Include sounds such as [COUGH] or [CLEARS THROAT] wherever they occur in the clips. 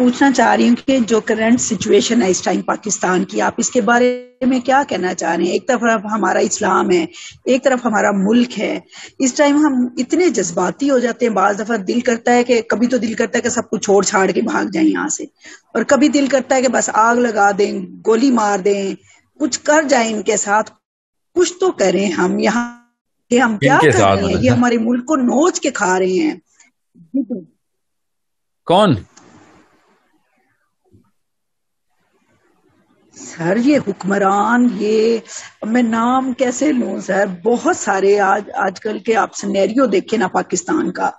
पूछना चाह रही हूँ कि जो करंट सिचुएशन है इस टाइम पाकिस्तान की आप इसके बारे में क्या कहना चाह रहे हैं? एक तरफ़ हमारा इस्लाम है एक तरफ़ हमारा मुल्क है। इस टाइम हम इतने जज्बाती हो जाते हैं बाज दफ़ा दिल करता है कि कभी तो दिल करता है कि सब कुछ छोड़ छाड़ के भाग जाए यहाँ से। और कभी दिल करता है कि बस आग लगा दें गोली मार दें कुछ कर जाए इनके साथ। कुछ तो करें हम यहाँ हम क्या कर रहे हैं? ये हमारे मुल्क को नोच के खा रहे हैं। कौन? सर, ये हुक्मरान, ये, मैं नाम कैसे लू, सर? बहुत सारे आज, आजकल के आप सिनेरियो देखे ना पाकिस्तान का।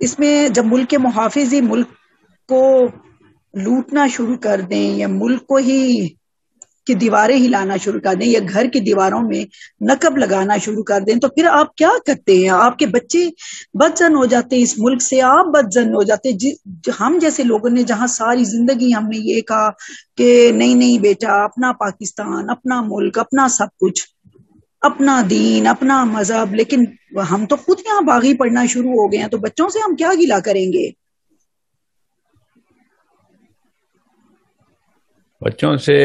इसमें जब मुल्क के मुहाफिज ही मुल्क को लूटना शुरू कर दें या मुल्क को ही की दीवारें हिलाना शुरू कर दें या घर की दीवारों में नकब लगाना शुरू कर दें तो फिर आप क्या करते हैं? आपके बच्चे बदजन हो जाते हैं इस मुल्क से, आप बदजन हो जाते हैं। हम जैसे लोगों ने जहाँ सारी ज़िंदगी हमने ये कहा कि नहीं नहीं बेटा, अपना पाकिस्तान, अपना मुल्क, अपना सब कुछ, अपना दीन, अपना मज़हब, लेकिन हम तो खुद यहाँ बागी पढ़ना शुरू हो गए हैं तो बच्चों से हम क्या गिला करेंगे? बच्चों से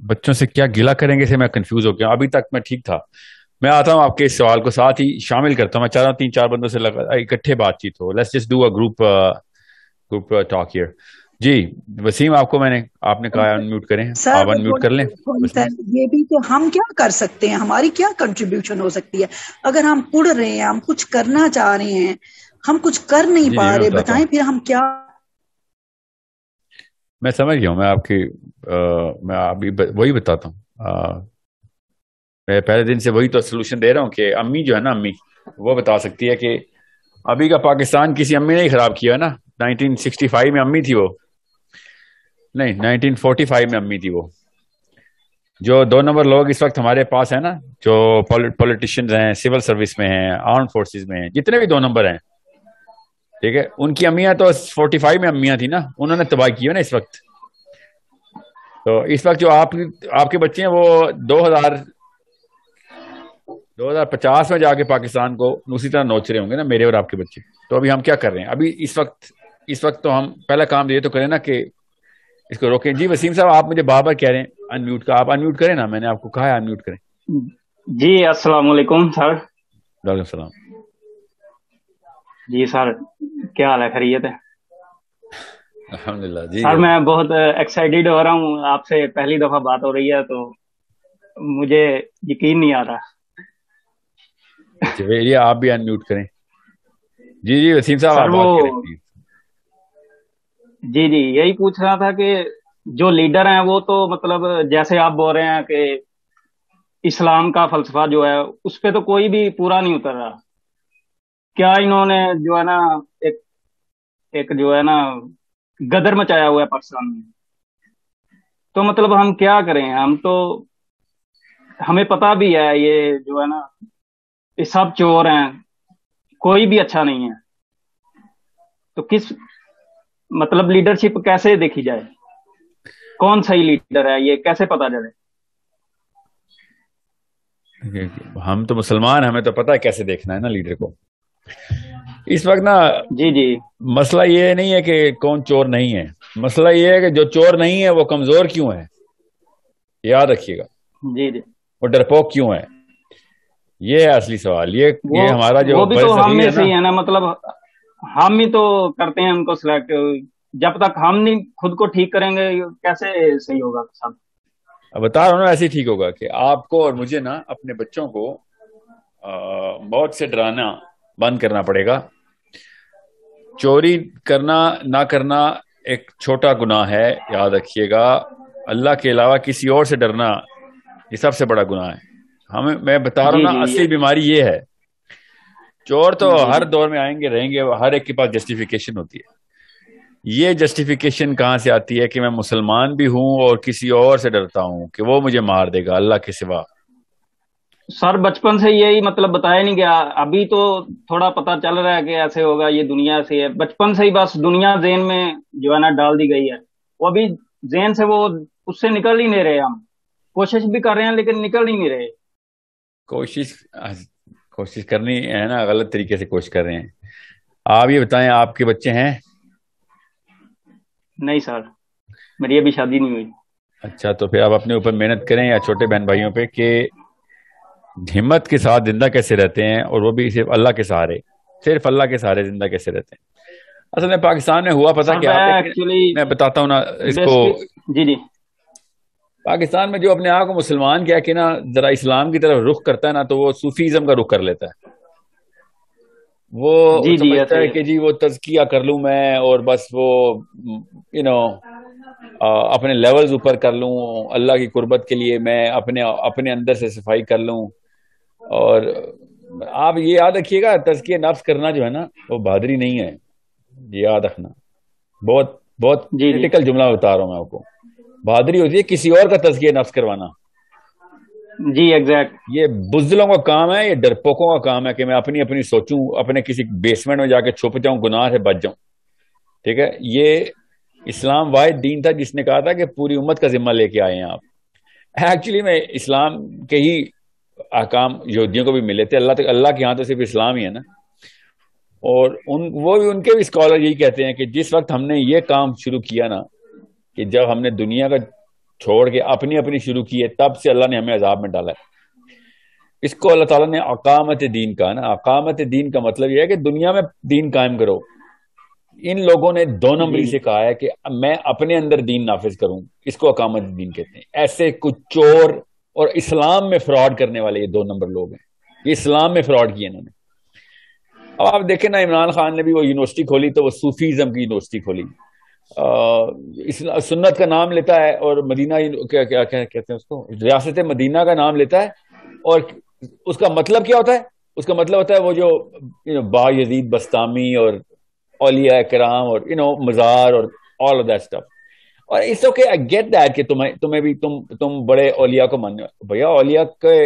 बच्चों से क्या गिला करेंगे से मैं कंफ्यूज हो गया अभी तक मैं ठीक था। मैं आता हूँ आपके इस सवाल को साथ ही शामिल करता हूँ। मैं चाह रहा हूँ तीन चार बंदों से इकट्ठे बातचीत हो। Let's just do a group group talk here ji Waseem आपको मैंने आपने कहा अनम्यूट करें। आप अनम्यूट कर लें। ये भी तो हम क्या कर सकते हैं? हमारी क्या कंट्रीब्यूशन हो सकती है? अगर हम पुढ़ रहे हैं हम कुछ करना चाह रहे हैं हम कुछ कर नहीं पा रहे बताएँ फिर हम क्या मैं समझ गया हूँ मैं आपकी आ, मैं अभी वही बताता हूँ। मैं पहले दिन से वही तो सोल्यूशन दे रहा हूँ कि अम्मी जो है ना अम्मी वो बता सकती है कि अभी का पाकिस्तान किसी अम्मी ने ही खराब किया है ना? 1965 में अम्मी थी वो। नहीं 1945 में अम्मी थी वो। जो दो नंबर लोग इस वक्त हमारे पास है ना जो पॉलिटिशियंस हैं सिविल सर्विस में हैं आर्म फोर्सेस में हैं जितने भी दो नंबर हैं ठीक है? उनकी अम्मियाँ तो फोर्टी फाइव में अम्मियाँ थी ना? उन्होंने तबाह की है ना इस वक्त। तो इस वक्त जो आप आपके बच्चे हैं वो 2000 2050 में जाके पाकिस्तान को उसी तरह नोच रहे होंगे ना मेरे और आपके बच्चे। तो अभी हम क्या कर रहे हैं? अभी इस वक्त इस वक्त तो हम पहला काम ये तो करें ना कि इसको रोकें। जी वसीम साहब आप मुझे बार बार कह रहे हैं अनम्यूट का आप अनम्यूट करें ना? मैंने आपको कहा है अनम्यूट करें। जी अस्सलाम वालेकुम सर। वालेकुम सलाम। जी सर क्या हाल है? खरीत है? अल्हम्दुलिल्लाह जी। सर मैं बहुत एक्साइटेड हो रहा हूँ। आपसे पहली दफ़ा बात हो रही है तो मुझे यकीन नहीं आ रहा। ये आप भी अनम्यूट करें। जी जी वसीम साहब आप वो जी जी यही पूछ रहा था कि जो लीडर हैं वो तो मतलब जैसे आप बोल रहे हैं कि इस्लाम का फलसफा जो है उस पर तो कोई भी पूरा नहीं उतर रहा। क्या इन्होंने जो है ना, एक एक जो है ना, गदर मचाया हुआ है पाकिस्तान में? तो मतलब हम क्या करें? हम तो हमें पता भी है ये जो है ना, ये सब चोर हैं, कोई भी अच्छा नहीं है। तो किस मतलब लीडरशिप कैसे देखी जाए? कौन सही लीडर है? ये कैसे पता चले? हम तो मुसलमान हमें तो पता है कैसे देखना है ना लीडर को। इस वक्त ना जी जी। मसला ये नहीं है कि कौन चोर नहीं है। मसला ये है कि जो चोर नहीं है वो कमज़ोर क्यों है? याद रखिएगा। जी जी। वो डरपोक क्यों है? ये है असली सवाल। ये ये हमारा जो वो भी तो हम में सही है ना। मतलब हम ही तो करते हैं उनको सिलेक्ट जब तक हम नहीं खुद को ठीक करेंगे कैसे सही होगा सब? अब बता रहा हूँ ना ऐसे ठीक होगा कि आपको और मुझे ना अपने बच्चों को बहुत से डराना बंद करना पड़ेगा। चोरी करना ना करना एक छोटा गुनाह है याद रखिएगा। अल्लाह के अलावा किसी और से डरना ये सबसे बड़ा गुनाह है। हमें मैं बता रहा हूँ ना असली बीमारी ये है। चोर तो हर दौर में आएँगे रहेंगे हर एक के पास जस्टिफिकेशन होती है। ये जस्टिफिकेशन कहाँ से आती है कि मैं मुसलमान भी हूँ और किसी और से डरता हूँ कि वो मुझे मार देगा अल्लाह के सिवा। सर बचपन से यही मतलब बताया नहीं गया। अभी तो थोड़ा पता चल रहा है कि ऐसे होगा ये दुनिया से है। बचपन से ही बस दुनिया जेन में जो है ना डाल दी गई है। वो अभी जेन से वो उससे निकल ही नहीं रहे हम। कोशिश भी कर रहे हैं लेकिन निकल ही नहीं रहे। कोशिश कोशिश करनी है ना गलत तरीके से कोशिश कर रहे हैं। आप ये बताएँ आपके बच्चे हैं? नहीं सर मेरी अभी शादी नहीं हुई। अच्छा तो फिर आप अपने ऊपर मेहनत करें या छोटे बहन भाइयों पे कि हिम्मत के साथ ज़िंदा कैसे रहते हैं और वो भी सिर्फ़ अल्लाह के सहारे सिर्फ़ अल्लाह के सहारे ज़िंदा कैसे रहते हैं? असल में पाकिस्तान में हुआ पता क्या एक्चुअली मैं बताता हूँ ना इसको। जी जी। पाकिस्तान में जो अपने आप को मुसलमान क्या कि ना जरा इस्लाम की तरफ़ रुख करता है ना तो वो सूफीज्म का रुख कर लेता है। वो जी समझता है कि जी वो तजकिया कर लूँ मैं और बस वो यू नो अपने लेवल्स ऊपर कर लूँ अल्लाह की कुर्बत के लिए मैं अपने अपने अंदर से सफ़ाई कर लूँ। और आप ये याद रखिएगा तजकिया नफ्स करना जो है ना वो बहादुरी नहीं है। ये याद रखना। बहुत बहुत क्रिटिकल जुमला बता रहा हूँ मैं आपको। बहादुरी होती है किसी और का तजकिया नफ्स करवाना। जी एग्जैक्ट ये बुजलों का काम है ये डरपोकों का काम है कि मैं अपनी अपनी सोचूं अपने किसी बेसमेंट में जाके छुप जाऊँ गुनाह से बच जाऊँ। ठीक है? ये इस्लाम वाहिद दीन था जिसने कहा था कि पूरी उम्मत का जिम्मा लेके आए हैं आप। एक्चुअली में इस्लाम के ही अहकाम यहूदियों को भी मिले थे। अल्लाह तक अल्लाह के यहाँ तो सिर्फ़ इस्लाम ही है ना। और उन वो भी उनके भी स्कॉलर यही कहते हैं कि जिस वक्त हमने ये काम शुरू किया ना कि जब हमने दुनिया का छोड़ के अपनी अपनी शुरू की है तब से अल्लाह ने हमें अजाब में डाला है। इसको अल्लाह ताला ने अकामत दीन का ना। अकामत दीन का मतलब यह है कि दुनिया में दीन कायम करो। इन लोगों ने दो नंबरी से कहा है कि मैं अपने अंदर दीन नाफिज करूँ। इसको अकामत दीन कहते हैं। ऐसे कुछ चोर और इस्लाम में फ्रॉड करने वाले ये दो नंबर लोग हैं। ये इस्लाम में फ्रॉड किए इन्होंने। अब आप देखें ना, इमरान खान ने भी वो यूनिवर्सिटी खोली तो वो सूफीज्म की यूनिवर्सिटी खोली। इस सुन्नत का नाम लेता है और मदीना क्या क्या क्या कहते हैं उसको? रियासत मदीना का नाम लेता है और उसका मतलब क्या होता है? उसका मतलब होता है वो जो you know Bayazid Bastami और औलिया कराम और यू नो मज़ार और ऑल ऑफ़ दैट स्टफ़ और it's okay I get that कि तुम्हें तुम्हें भी, तुम तुम बड़े औलिया को मान भैया ओलिया के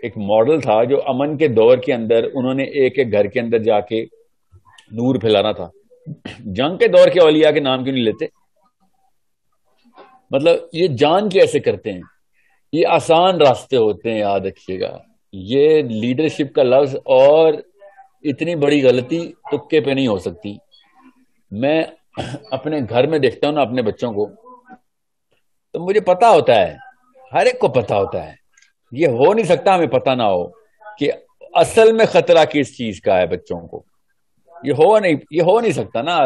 एक मॉडल था जो अमन के दौर के अंदर उन्होंने एक एक घर के अंदर जाके नूर फैलाना था। जंग के दौर के औलिया के नाम क्यों नहीं लेते? मतलब ये जान के ऐसे करते हैं? ये आसान रास्ते होते हैं, याद रखिएगा। ये लीडरशिप का लफ्ज और इतनी बड़ी गलती तुक्के पे नहीं हो सकती। मैं अपने घर में देखता हूँ ना अपने बच्चों को तो मुझे पता होता है, हर एक को पता होता है। ये हो नहीं सकता हमें पता ना हो कि असल में खतरा किस चीज़ का है बच्चों को। ये हो नहीं, ये हो नहीं सकता ना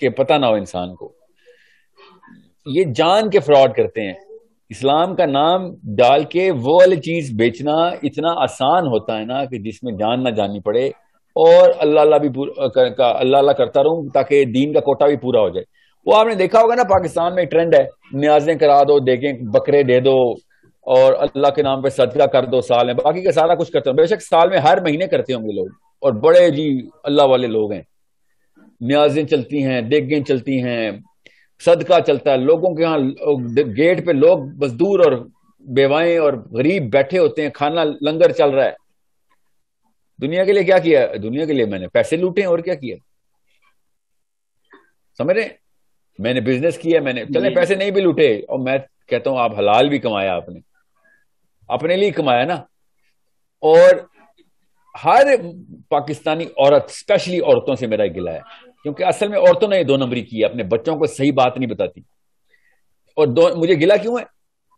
कि पता ना हो इंसान को। ये जान के फ्रॉड करते हैं। इस्लाम का नाम डाल के वो वाली चीज़ बेचना इतना आसान होता है ना कि जिसमें जान ना जानी पड़े और अल्लाह अल्लाह भी का अल्लाह अल्लाह करता रहूँ ताकि दीन का कोटा भी पूरा हो जाए। वो आपने देखा होगा ना, पाकिस्तान में ट्रेंड है, न्याजें करा दो, देखें, बकरे दे दो, और अल्लाह के नाम पे सदका कर दो साल में। बाकी का सारा कुछ करते हो। बेशक साल में हर महीने करते होंगे लोग, और बड़े जी अल्लाह वाले लोग हैं। न्याजें चलती हैं, देगें चलती हैं, सदका चलता है। लोगों के यहाँ गेट पे लोग मजदूर और बेवाएँ और गरीब बैठे होते हैं, खाना लंगर चल रहा है। दुनिया के लिए क्या किया? दुनिया के लिए मैंने पैसे लूटे और क्या किया? समझ रहे मैंने बिज़नेस किया मैंने चले पैसे नहीं भी लूटे। और मैं कहता हूँ आप हलाल भी कमाया आपने। अपने लिए कमाया ना। और हर पाकिस्तानी औरत स्पेशली औरतों से मेरा गिला है। क्योंकि असल में औरतों ने दो नंबरी की अपने बच्चों को सही बात नहीं बताती। और दो मुझे गिला क्यों है?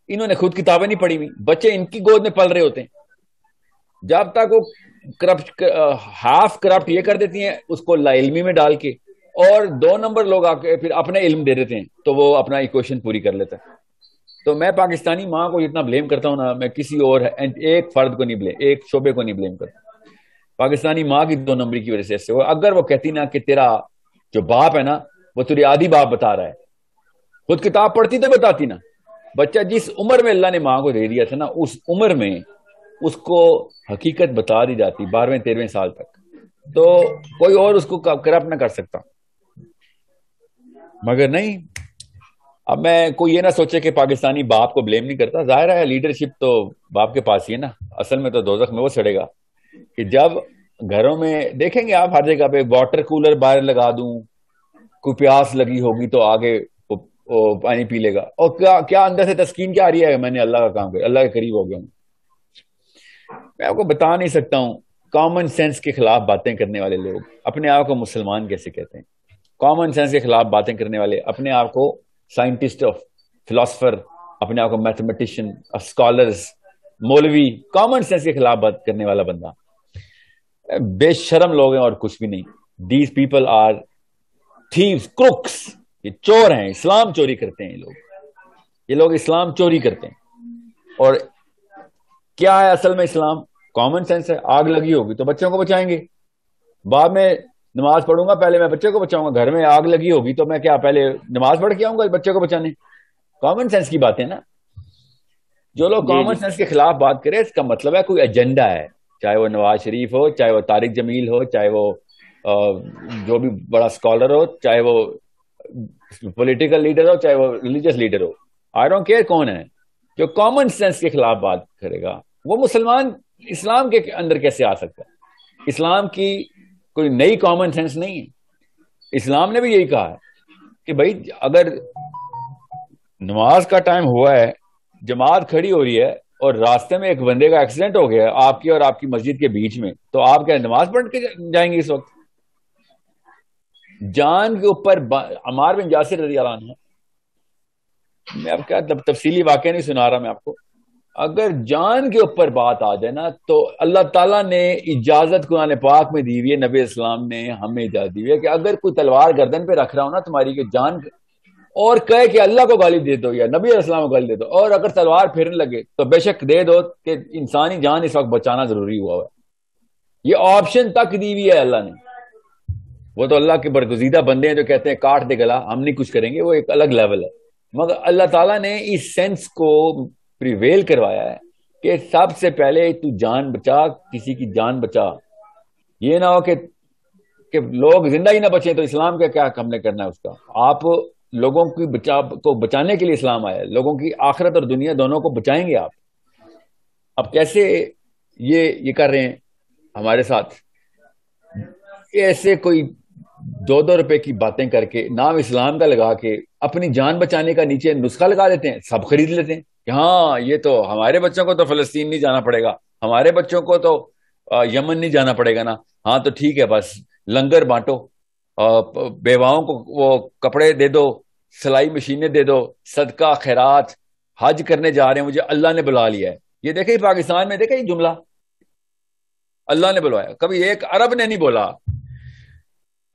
इन्होंने खुद किताबें नहीं पढ़ी हुई। बच्चे इनकी गोद में पल रहे होते हैं। जब तक वो करप्ट हाफ़ करप्ट ये कर देती हैं, उसको लाइलमी में डाल के, और दो नंबर लोग आके फिर अपने इल्म दे देते हैं तो वो अपना इक्वेशन पूरी कर लेता है। तो मैं पाकिस्तानी माँ को जितना ब्लेम करता हूँ ना, मैं किसी और एक फर्द को नहीं ब्लेम एक शोबे को नहीं ब्लेम करता। पाकिस्तानी माँ की दो नंबरी की वजह से हुआ। अगर वो कहती ना कि तेरा जो बाप है ना, वो तेरी आधी बाप बता रहा है। खुद किताब पढ़ती तो बताती ना। बच्चा जिस उम्र में अल्लाह ने माँ को दे दिया था ना, उस उम्र में उसको हकीकत बता दी जाती बारहवें, तेरहवें साल तक। तो कोई और उसको करप्ट ना कर सकता। मगर नहीं, अब मैं कोई ये ना सोचे कि पाकिस्तानी बाप को ब्लेम नहीं करता। ज़ाहिर है, लीडरशिप तो बाप के पास ही है ना। असल में तो दोजख में वो सड़ेगा। कि जब घरों में, देखेंगे आप हर जगह पे वाटर कूलर बाहर लगा दूँ, कोई प्यास लगी होगी तो आगे पानी पी लेगा। और क्या क्या अंदर से तस्कीन क्या आ रही है? मैंने अल्लाह का काम किया, अल्लाह के करीब हो गया मैं आपको बता नहीं सकता हूँ कॉमन सेंस के खिलाफ बातें करने वाले लोग अपने आप को मुसलमान कैसे कहते हैं? कॉमन सेंस के खिलाफ बातें करने वाले अपने आप को साइंटिस्ट ऑफ़ फिलोसफर अपने आप को मैथमेटिशियन स्कॉलर्स मौलवी कॉमन सेंस के खिलाफ बात करने वाला बंदा। बेशरम लोग हैं और कुछ भी नहीं। These people are thieves crooks ये चोर हैं, इस्लाम चोरी करते हैं ये लोग। ये लोग इस्लाम चोरी करते हैं। और क्या है असल में इस्लाम? कॉमन सेंस है। आग लगी होगी तो बच्चों को बचाएँगे। बाद में नमाज़ पढ़ूँगा पहले मैं बच्चे को बचाऊँगा। घर में आग लगी होगी तो मैं क्या पहले नमाज़ पढ़ के आऊँगा बच्चे को बचाने? कॉमन सेंस की बात है ना। जो लोग कॉमन सेंस के खिलाफ बात करें इसका मतलब है कोई एजेंडा है। चाहे वो नवाज़ शरीफ हो चाहे वो तारिक जमील हो चाहे वो जो भी बड़ा स्कॉलर हो चाहे वो पॉलिटिकल लीडर हो चाहे वो रिलीजियस लीडर हो। आई डोंट केयर कौन है। जो कॉमन सेंस के खिलाफ बात करेगा वो मुसलमान इस्लाम के अंदर कैसे आ सकता है? इस्लाम की कोई नई कॉमन सेंस नहीं है। इस्लाम ने भी यही कहा है कि भाई, अगर नमाज़ का टाइम हुआ है, जमात खड़ी हो रही है और रास्ते में एक बंदे का एक्सीडेंट हो गया आपकी और आपकी मस्जिद के बीच में तो आप क्या नमाज़ पढ़ के जाएँगे इस वक्त? जान के ऊपर अमार बिन जासिर रज़ी है। मैं अब क्या तफसीली वाक्य नहीं सुना रहा मैं आपको। अगर जान के ऊपर बात आ जाए ना तो अल्लाह ताला ने इजाज़त कुरान पाक में दी हुई है, नबी इस्लाम ने हमें इजाज़त दी हुई है कि अगर कोई तलवार गर्दन पे रख रहा हो ना तुम्हारी के जान और कहे कि अल्लाह को गाली दे दो या नबी इस्लाम को गाली दे दो, और अगर तलवार फिरने लगे तो बेशक दे दो कि इंसानी जान इस वक्त बचाना ज़रूरी हुआ है। ये ऑप्शन तक दी हुई है अल्लाह ने। वो तो अल्लाह के बरगुजीदा बंदे हैं जो कहते हैं, काट दे गला, हम नहीं कुछ करेंगे। वो एक अलग लेवल है। मगर अल्लाह ताला ने इस सेंस को प्रिवेल करवाया है कि सबसे पहले तू जान बचा, किसी की जान बचा। ये ना हो कि कि लोग ज़िंदा ही ना बचे तो इस्लाम का क्या हमने करना है उसका? आप लोगों की बचा, को बचाने के लिए इस्लाम आया लोगों की आखिरत और दुनिया दोनों को बचाएँगे आप। अब कैसे ये ये कर रहे हैं हमारे साथ? ऐसे कोई दो दो रुपए की बातें करके, नाम इस्लाम का लगा के, अपनी जान बचाने का नीचे नुस्खा लगा देते हैं, सब खरीद लेते हैं। कि हाँ ये तो हमारे बच्चों को तो फलस्तीन नहीं जाना पड़ेगा, हमारे बच्चों को तो यमन नहीं जाना पड़ेगा ना। हाँ तो ठीक है, बस लंगर बांटो बेवाओं को वो कपड़े दे दो, सिलाई मशीनें दे दो, सदका, खैरात, हज करने जा रहे हैं, मुझे अल्लाह ने बुला लिया है। ये देखे, पाकिस्तान में देखे जुमला। अल्लाह ने बुलवाया। कभी एक अरब ने नहीं बोला।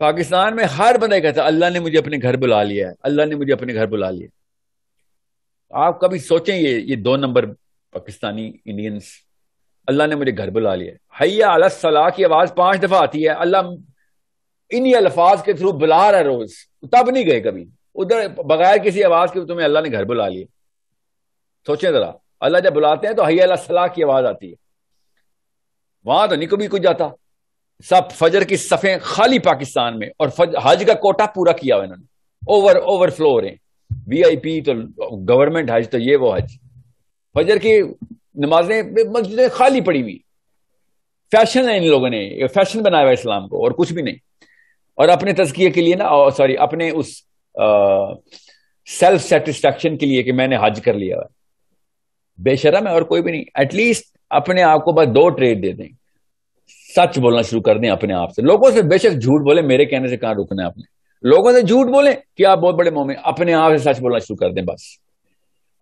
पाकिस्तान में हर बंदा कहता अल्लाह ने मुझे अपने घर बुला लिया है, अल्लाह ने मुझे अपने घर बुला लिया आप कभी सोचें ये ये दो नंबर पाकिस्तानी इंडियंस अल्लाह ने मुझे घर बुला लिया हैया अला सलाह की आवाज़ पाँच दफ़ा आती है, अल्लाह इन्हीं अल्फाज के थ्रू बुला रहा है रोज, तब नहीं गए कभी। उधर बगैर किसी आवाज़ के तुम्हें अल्लाह ने घर बुला लिया। सोचें जरा, अल्लाह जब बुलाते हैं तो हैया सलाह की आवाज़ आती है। वहाँ तो नहीं कभी कुछ जाता। सब फजर की सफे खाली पाकिस्तान में और हज का कोटा पूरा किया हुआ इन्होंने। ओवर ओवरफ्लो हो रहे हैं। वीआईपी तो गवर्नमेंट हज तो ये वो हज। फजर की नमाजें, मस्जिदें खाली पड़ी हुई। फ़ैशन है इन लोगों ने। फ़ैशन बनाया हुआ इस्लाम को और कुछ भी नहीं। और अपने तस्किए के लिए ना सॉरी अपने उस सेल्फ सेटिस्फैक्शन के लिए कि मैंने हज कर लिया बेशरम है और कोई भी नहीं। एटलीस्ट अपने आप को बस दो ट्रेड दे दें। सच बोलना शुरू कर दें अपने आप से। लोगों से बेशक झूठ बोले, मेरे कहने से कहाँ रुकना है आपने? लोगों से झूठ बोले कि आप बहुत बड़े मोह अपने आप से सच बोलना शुरू कर दें बस।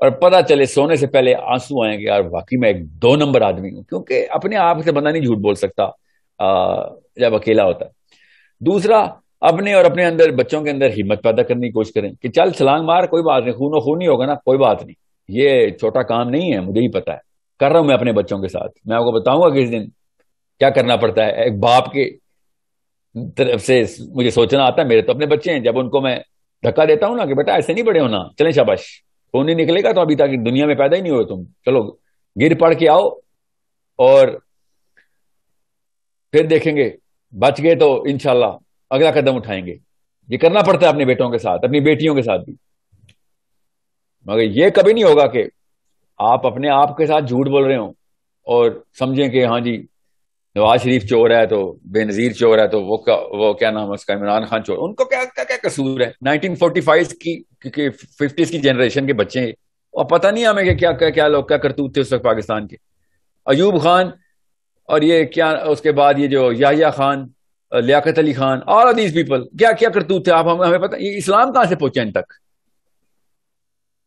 और पता चले, सोने से पहले आँसू आएँगे यार वाकई मैं एक दो नंबर आदमी हूँ, क्योंकि अपने आप से बंदा नहीं झूठ बोल सकता जब अकेला होता है। दूसरा, अपने और अपने अंदर, बच्चों के अंदर हिम्मत पैदा करने की कोशिश करें कि चल छलांग मार, कोई बात नहीं, खूनो खून ही होगा ना, कोई बात नहीं। ये छोटा काम नहीं है, मुझे ही पता है। कर रहा हूँ मैं अपने बच्चों के साथ। मैं आपको बताऊँगा किस दिन क्या करना पड़ता है? एक बाप के तरफ़ से मुझे सोचना आता है, मेरे तो अपने बच्चे हैं, जब उनको मैं धक्का देता हूँ ना कि बेटा ऐसे नहीं बड़े होना, चले शाबाश। खून नहीं निकलेगा तो अभी तक दुनिया में पैदा ही नहीं हो तुम। चलो, गिर पड़ के आओ और फिर देखेंगे, बच गए तो इनशाला अगला कदम उठाएँगे। ये करना पड़ता है अपने बेटों के साथ, अपनी बेटियों के साथ भी। मगर ये कभी नहीं होगा कि आप अपने आप के साथ झूठ बोल रहे हो और समझें कि हाँ जी नवाज़ शरीफ चोर है तो बेनजीर चोर है तो वो क्या वो क्या नाम है उसका इमरान खान चोर उनको क्या क्या क्या कसूर है? 1945 की फिफ्टीज की जनरेशन के बच्चे हैं और पता नहीं हमें कि क्या क्या क्या लोग क्या करतूत थे उस वक्त पाकिस्तान के। अयूब खान और ये क्या उसके बाद ये जो Yahya Khan Liaquat Ali Khan all these people क्या क्या करतूत थे? आप हम, हमें पता ये इस्लाम कहाँ से पहुँचे इन तक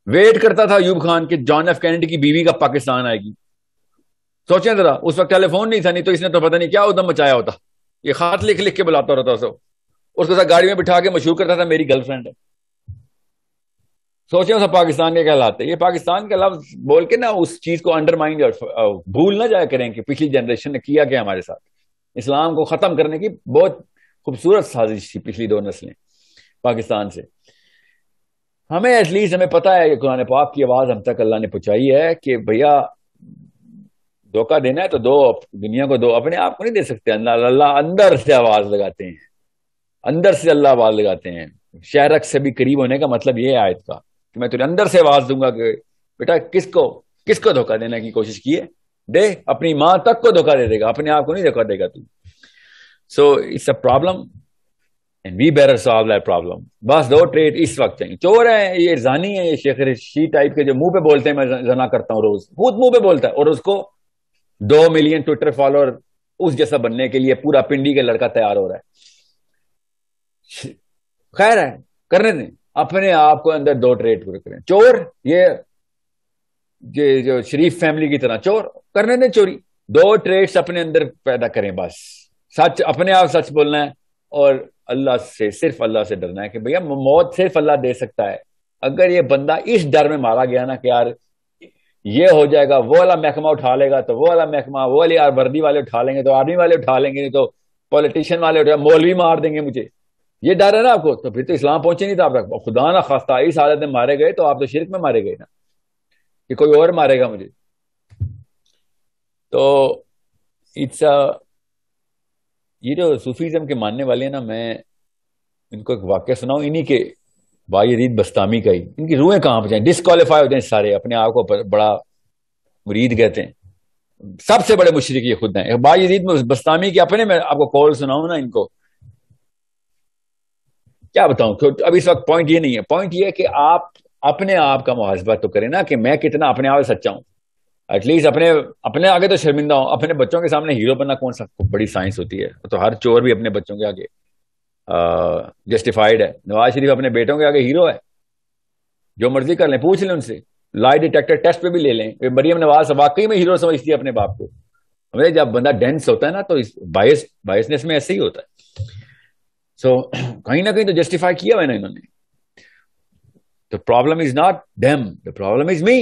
वेट करता था अयूब खान के जॉन एफ़ कैनेडी की बीवी का पाकिस्तान आएगी। सोचें जरा, उस वक्त टेलीफोन नहीं था, नहीं तो इसने तो पता नहीं क्या उदम मचाया होता। ये खात लिख लिख के बुलाता रहता उसको उसके साथ गाड़ी में बिठा के मशहूर करता था, मेरी गर्लफ्रेंड है सोचे उसे पाकिस्तान के कहलाते। ये पाकिस्तान का लफ्ज बोल के ना उस चीज़ को अंडरमाइंड भूल ना जाया करें कि पिछली जनरेशन ने किया क्या हमारे साथ। इस्लाम को खत्म करने की बहुत खूबसूरत साजिश थी पिछली दो नस्लें, पाकिस्तान से। हमें एटलीस्ट हमें पता है कि कुरान पाक की आवाज़ हम तक अल्लाह ने पहुंचाई है कि भैया धोखा देना है तो दो दुनिया को दो अपने आप को नहीं दे सकते। अल्लाह अंदर से आवाज़ लगाते हैं। अंदर से अल्लाह आवाज़ लगाते हैं। शहरक से भी करीब होने का मतलब ये आयत का कि मैं तुझे अंदर से आवाज़ दूँगा कि, बेटा, किसको किसको धोखा देने की कोशिश की है? दे, अपनी माँ तक को धोखा दे देगा, अपने आप को नहीं धोखा देगा तू। So it's a problem and we bear solve that problem बस दो ट्रेड इस वक्त चाहिए चोर है, ये जानी है, ये शेख शी टाइप के जो मुँह पे बोलते हैं, मैं जना करता हूँ रोज। खुद मुँह पे बोलता है, और उसको दो मिलियन ट्विटर फॉलोअर उस जैसा बनने के लिए पूरा पिंडी का लड़का तैयार हो रहा है। खैर है, करने दें। अपने आप को अंदर दो ट्रेड करें। चोर, ये ये जो शरीफ फैमिली की तरह चोर, करने दें चोरी। दो ट्रेड्स अपने अंदर पैदा करें बस। सच, अपने आप सच बोलना है और अल्लाह से, सिर्फ़ अल्लाह से डरना है कि भैया मौत सिर्फ़ अल्लाह दे सकता है। अगर ये बंदा इस डर में मारा गया ना कि यार ये हो जाएगा, वो वाला महकमा उठा लेगा तो वो वाला महकमा, वो वाली वर्दी वाले उठा लेंगे तो आर्मी वाले उठा लेंगे नहीं तो पॉलिटिशियन वाले उठा, मौलवी मार देंगे मुझे। ये डर है ना आपको? तो फिर तो इस्लाम पहुँचे नहीं था आप तक खुदा ना खास्ता, इस हालत में मारे गए तो आप तो शिरक में मारे गए ना। कि कोई और मारेगा मुझे। तो इट्स ये जो सूफीज्म के मानने वाले हैं ना, मैं इनको एक वाक्य सुनाऊ, इन्हीं के बायदीद बस्तामी का ही। इनकी रूहें कहाँ पर जाए? डिस्कालीफाई होते हैं सारे, अपने आप को बड़ा मुरीद कहते हैं। सबसे बड़े मुशरक ये खुद हैं। बायदीद बस्तामी के अपने मैं आपको कॉल सुनाऊ ना इनको। क्या बताऊँ? तो अब इस वक्त पॉइंट ये नहीं है। पॉइंट ये है कि आप अपने आप का मुहासबा तो करें ना कि मैं कितना अपने आप सच्चा हूँ। एटलीस्ट अपने अपने आगे तो शर्मिंदा हूँ। अपने बच्चों के सामने हीरो बनना कौन सा? बड़ी साइंस होती है। तो हर चोर भी अपने बच्चों के आगे। जस्टिफाइड है। नवाज़ शरीफ अपने बेटों के आगे हीरो है। जो मर्ज़ी कर लें पूछ लें उनसे। लाई डिटेक्टर टेस्ट पे भी ले लें। मरियम नवाज़ वाकई में हीरो समझती है अपने बाप को। हमें जब बंदा डेंस होता है ना तो इस बायस बायसनेस में ऐसे ही होता है। सो so, [CLEARS THROAT] कहीं ना कहीं तो जस्टिफाई किया हुआ ना इन्होंने। The problem is not them the problem is me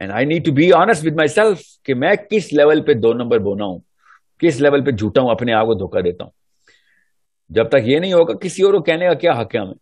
and I need to be honest with myself कि मैं किस लेवल पे दो नंबर बोना हूँ किस लेवल पे झूठा हूँ अपने आप को धोखा देता हूँ। जब तक ये नहीं होगा किसी और को कहने का क्या हक है हमें?